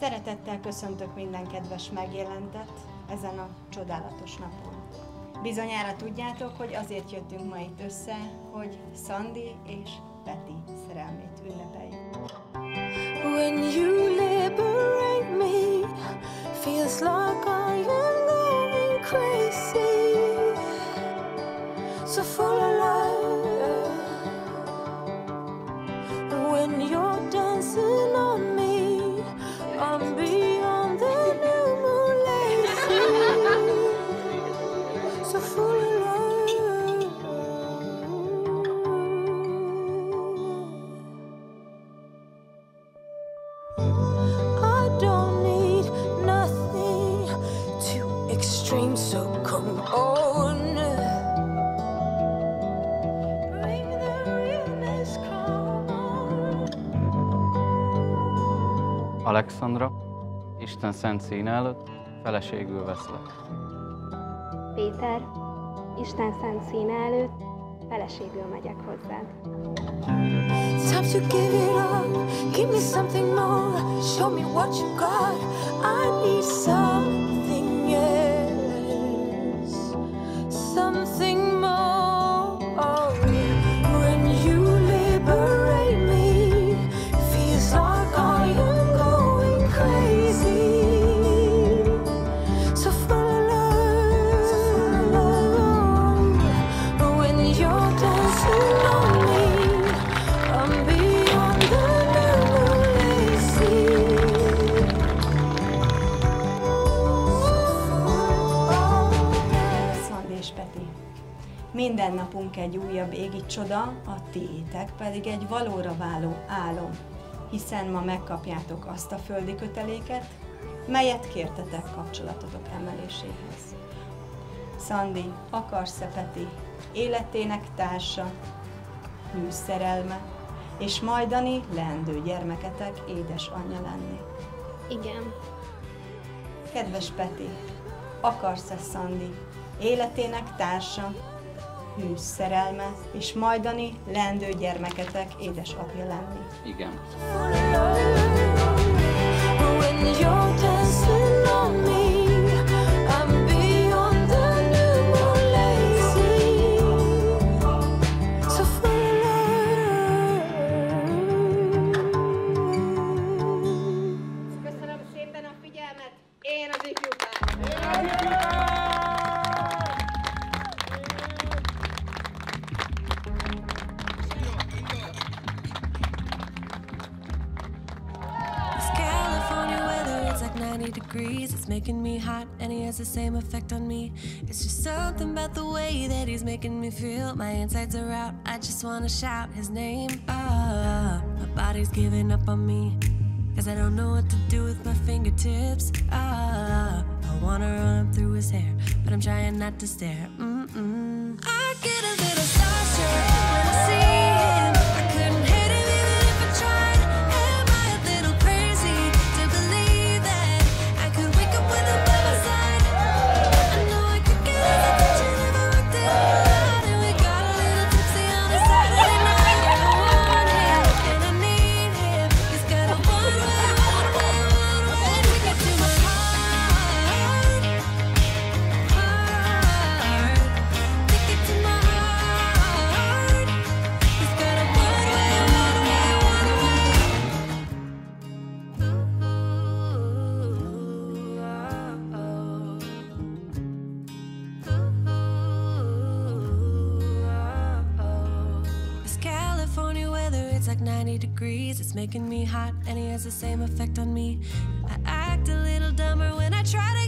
Szeretettel köszöntök minden kedves megjelentet ezen a csodálatos napon. Bizonyára tudjátok, hogy azért jöttünk ma itt össze, hogy Szandi és Peti szerelmét ünnepeljük. When you liberate me, feels like I am going crazy. So full of love. When you're dancing on me, I'm beyond the new moon lazy. So full of love. Alexandra, Isten szent színe előtt feleségül veszlek. Péter, Isten szent színe előtt feleségül megyek hozzád. Time to give it up. Give me something more. Show me what you got. I need something Minden napunk egy újabb égi csoda, a tiétek pedig egy valóra váló álom, hiszen ma megkapjátok azt a földi köteléket, melyet kértetek kapcsolatotok emeléséhez. Szandi, akarsz-e Peti életének társa, hű szerelme, és majdani leendő gyermeketek édesanyja lenni? Igen, Kedves Peti, akarsz-e Szandi életének társa, hű szerelme, és majdani leendő gyermeketek édesapja lenni? Igen. Köszönöm szépen a figyelmet, én az ifjúpár! It's making me hot, and he has the same effect on me. It's just something about the way that he's making me feel. My insides are out, I just wanna shout his name. Ah, my body's giving up on me. Cause I don't know what to do with my fingertips. Ah, I wanna run up through his hair, but I'm trying not to stare. Mm-mm. 90 degrees. It's making me hot, and he has the same effect on me. I act a little dumber when I try to